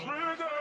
Trigger.